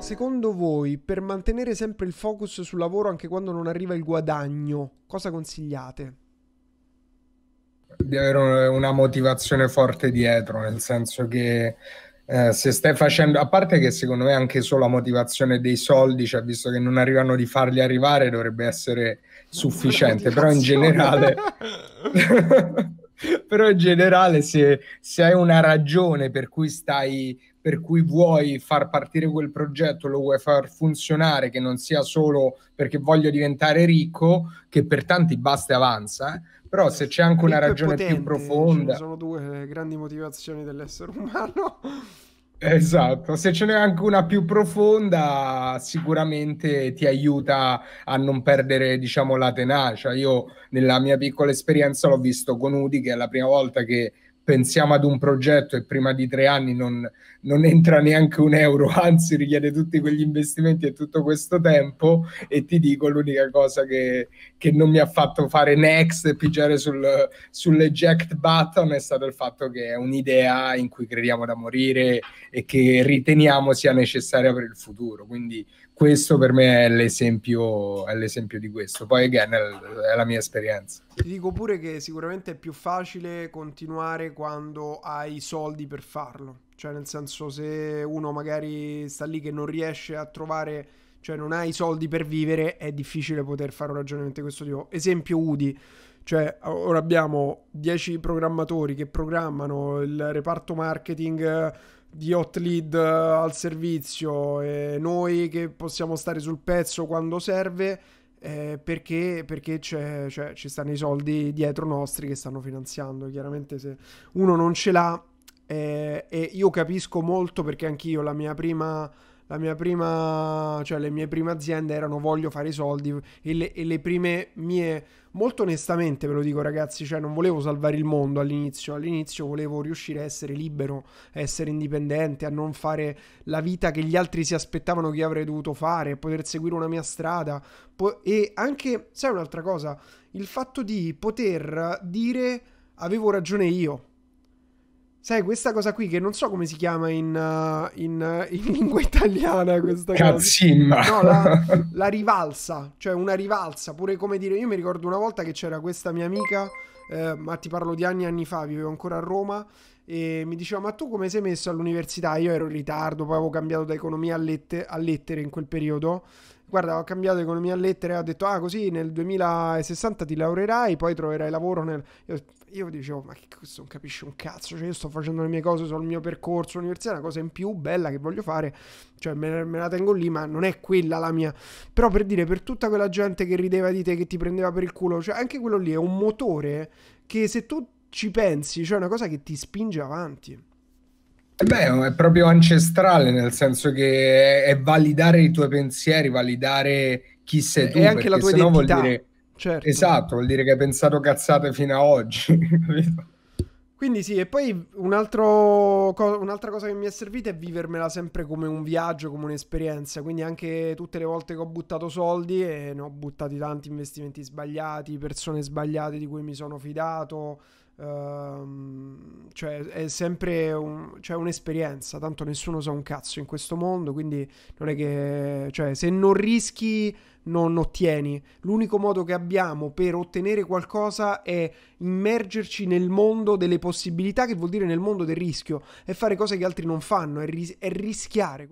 Secondo voi, per mantenere sempre il focus sul lavoro anche quando non arriva il guadagno, cosa consigliate? Di avere una motivazione forte dietro, nel senso che eh, se stai facendo, a parte che secondo me anche solo la motivazione dei soldi, cioè visto che non arrivano di farli arrivare, dovrebbe essere sufficiente, però in generale... però in generale se, se hai una ragione per cui stai per cui vuoi far partire quel progetto, lo vuoi far funzionare, che non sia solo perché voglio diventare ricco, che per tanti basta e avanza, eh? però se c'è anche una ragione potente, più profonda... sono due grandi motivazioni dell'essere umano. Esatto, se ce n'è anche una più profonda, sicuramente ti aiuta a non perdere, diciamo, la tenacia. Io nella mia piccola esperienza l'ho visto con Udi, che è la prima volta che pensiamo ad un progetto e prima di tre anni non, non, entra neanche un euro, anzi richiede tutti quegli investimenti e tutto questo tempo. E ti dico l'unica cosa che, che non mi ha fatto fare next e pigiare sul, sull'eject button è stato il fatto che è un'idea in cui crediamo da morire e che riteniamo sia necessaria per il futuro, quindi questo per me è l'esempio, è l'esempio di questo. Poi, again, è la mia esperienza. Ti dico pure che sicuramente è più facile continuare quando hai i soldi per farlo. Cioè, nel senso, se uno magari sta lì che non riesce a trovare, cioè non ha i soldi per vivere, è difficile poter fare un ragionamento di questo tipo. Esempio Udi. Cioè, ora abbiamo 10 programmatori che programmano il reparto marketing di hot lead eh, al servizio e noi che possiamo stare sul pezzo quando serve eh, perché, perché c'è, cioè, ci stanno i soldi dietro nostri che stanno finanziando. Chiaramente se uno non ce l'ha eh, e io capisco molto perché anch'io la mia prima la mia prima, cioè le mie prime aziende erano voglio fare i soldi e le, e le, prime mie, molto onestamente ve lo dico ragazzi, cioè non volevo salvare il mondo all'inizio, all'inizio volevo riuscire a essere libero, a essere indipendente, a non fare la vita che gli altri si aspettavano che avrei dovuto fare, poter seguire una mia strada. Po- e anche, sai un'altra cosa, il fatto di poter dire avevo ragione io Sai, questa cosa qui che non so come si chiama in, uh, in, uh, in lingua italiana questa Cazzimma. cosa. No, la, la, rivalsa, cioè una rivalsa, pure come dire, io mi ricordo una volta che c'era questa mia amica, eh, ma ti parlo di anni e anni fa, vivevo ancora a Roma, e mi diceva, ma tu come sei messo all'università? Io ero in ritardo, poi avevo cambiato da economia a, lette- a lettere in quel periodo. Guarda, ho cambiato economia a lettere e ho detto, ah così nel 2060 ti laureerai, poi troverai lavoro nel... Io, io dicevo, ma che questo non capisce un cazzo, cioè io sto facendo le mie cose sul mio percorso all'università, è una cosa in più bella che voglio fare, cioè me, me, la tengo lì, ma non è quella la mia. Però per dire, per tutta quella gente che rideva di te, che ti prendeva per il culo, cioè anche quello lì è un motore che se tu ci pensi, cioè è una cosa che ti spinge avanti. Eh beh, è proprio ancestrale, nel senso che è validare i tuoi pensieri, validare chi sei tu. E anche la tua identità. Vuol dire Certo. Esatto, vuol dire che hai pensato cazzate fino a oggi. Quindi sì, e poi un altro co- un'altra cosa che mi è servita è vivermela sempre come un viaggio, come un'esperienza. Quindi anche tutte le volte che ho buttato soldi e ne ho buttati tanti investimenti sbagliati, persone sbagliate di cui mi sono fidato. Uh, cioè è sempre un, cioè un'esperienza, tanto nessuno sa un cazzo in questo mondo, quindi non è che cioè, se non rischi non ottieni. L'unico modo che abbiamo per ottenere qualcosa è immergerci nel mondo delle possibilità, che vuol dire nel mondo del rischio, è fare cose che altri non fanno, è, ris- è rischiare.